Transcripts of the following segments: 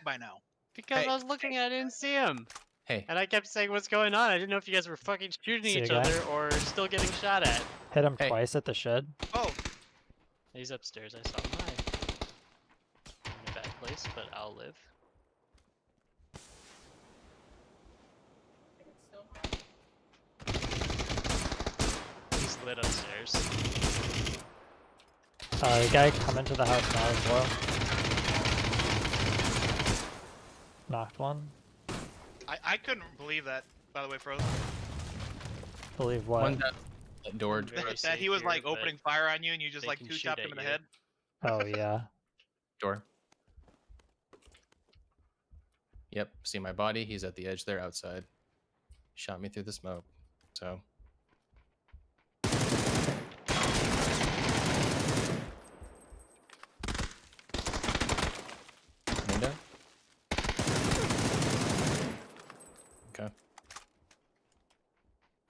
that by now? Because Hey, I was looking and I didn't see him. Hey, And I kept saying, what's going on? I didn't know if you guys were fucking shooting See each other or still getting shot at. Hit him Hey. twice at the shed. Oh, He's upstairs, I saw him. Hi. In a bad place, but I'll live. He's lit upstairs. Uh, the guy coming to the house now as well. Knocked one. I, I couldn't believe that. By the way, Frozen, Believe what? one down that door. That, that he was like opening fire on you and you just like two shoot chopped him in the you. head. Oh yeah. Door. Yep, see my body. He's at the edge there outside. Shot me through the smoke. So.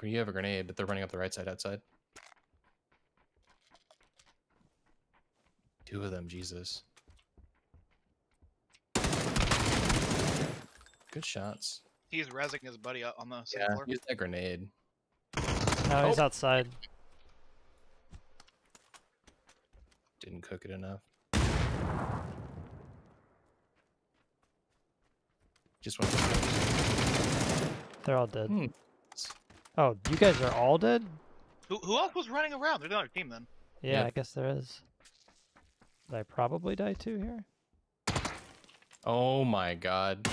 You have a grenade, but they're running up the right side outside. Two of them, Jesus. Good shots. He's rezzing his buddy up on the same Yeah, floor. use that grenade. No, he's Oh. outside. Didn't cook it enough. Just one. They're all dead. Hmm. Oh, you guys are all dead? Who, who else was running around? There's another team then. Yeah, yep. I guess there is. Did I probably die too here? Oh my god.